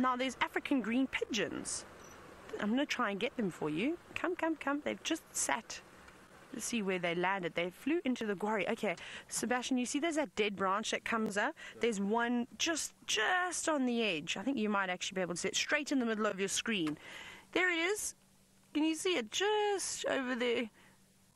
Now there's African green pigeons. I'm going to try and get them for you. Come, come, come. They've just sat. Let's see where they landed. They flew into the quarry. Okay, Sebastian, you see there's that dead branch that comes up? There's one just just on the edge. I think you might actually be able to see it straight in the middle of your screen. There it is. Can you see it just over there?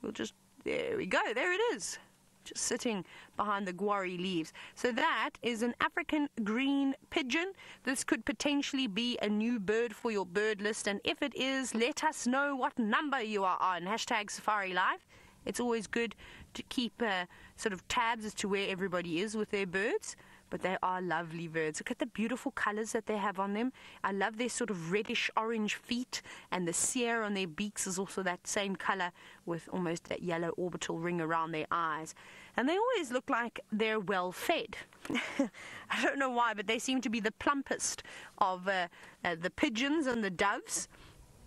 We'll just, there we go. There it is just sitting behind the guarri leaves. So that is an African green pigeon. This could potentially be a new bird for your bird list. And if it is, let us know what number you are on. Hashtag Safari Live. It's always good to keep uh, sort of tabs as to where everybody is with their birds but they are lovely birds. Look at the beautiful colors that they have on them. I love their sort of reddish orange feet, and the cere on their beaks is also that same color with almost that yellow orbital ring around their eyes. And they always look like they're well fed. I don't know why, but they seem to be the plumpest of uh, uh, the pigeons and the doves.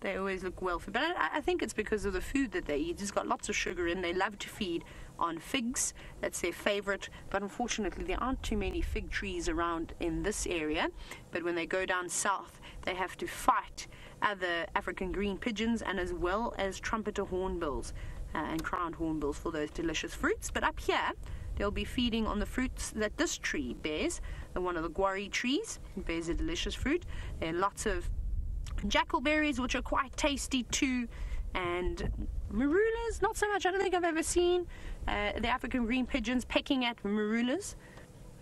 They always look well fed. But I, I think it's because of the food that they eat. It's got lots of sugar in. They love to feed on figs. That's their favorite. But unfortunately, there aren't too many fig trees around in this area. But when they go down south, they have to fight other African green pigeons and as well as trumpeter hornbills uh, and crowned hornbills for those delicious fruits. But up here, they'll be feeding on the fruits that this tree bears, The one of the guarri trees. It bears a delicious fruit. There are lots of jackalberries, which are quite tasty too, and marulas, not so much. I don't think I've ever seen uh, the African green pigeons pecking at marulas.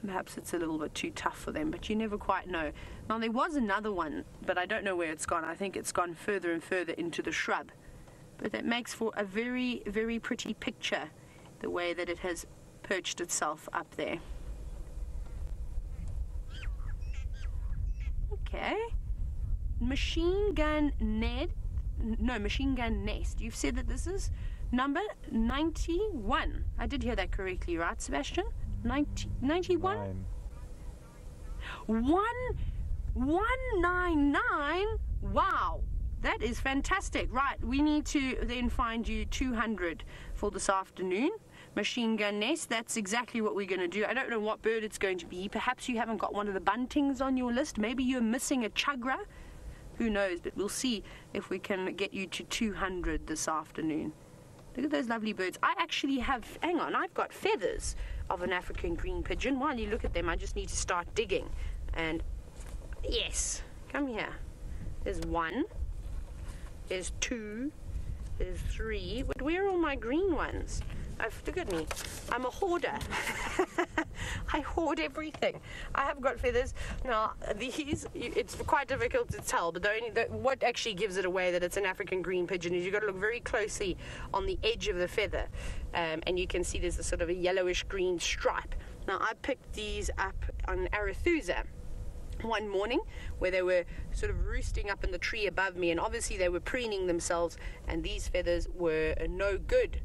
Perhaps it's a little bit too tough for them, but you never quite know. Now, there was another one, but I don't know where it's gone. I think it's gone further and further into the shrub. But that makes for a very, very pretty picture, the way that it has perched itself up there. Okay. Machine Gun Ned, no, Machine Gun Nest. You've said that this is number 91. I did hear that correctly, right, Sebastian? 90, 91? Nine. One, 199? Wow. That is fantastic. Right, we need to then find you 200 for this afternoon. Machine gun nest, that's exactly what we're going to do. I don't know what bird it's going to be. Perhaps you haven't got one of the buntings on your list. Maybe you're missing a chugra. Who knows, but we'll see if we can get you to 200 this afternoon. Look at those lovely birds. I actually have, hang on, I've got feathers of an African green pigeon. While you look at them, I just need to start digging. And yes, come here. There's one, there's two, there's three. But where are all my green ones? I've, look at me. I'm a hoarder. I hoard everything. I have got feathers. Now, these, it's quite difficult to tell, but the only, the, what actually gives it away that it's an African green pigeon is you've got to look very closely on the edge of the feather. Um, and you can see there's a sort of a yellowish green stripe. Now, I picked these up on Arathusa one morning where they were sort of roosting up in the tree above me and obviously they were preening themselves and these feathers were no good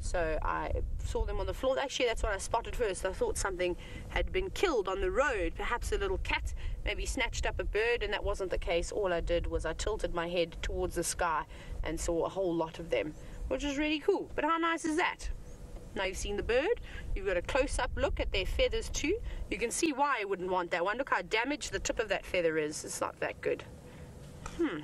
so I saw them on the floor. Actually, that's what I spotted first. I thought something had been killed on the road. Perhaps a little cat maybe snatched up a bird, and that wasn't the case. All I did was I tilted my head towards the sky and saw a whole lot of them, which was really cool. But how nice is that? Now you've seen the bird, you've got a close-up look at their feathers too. You can see why I wouldn't want that one. Look how damaged the tip of that feather is. It's not that good. Hmm.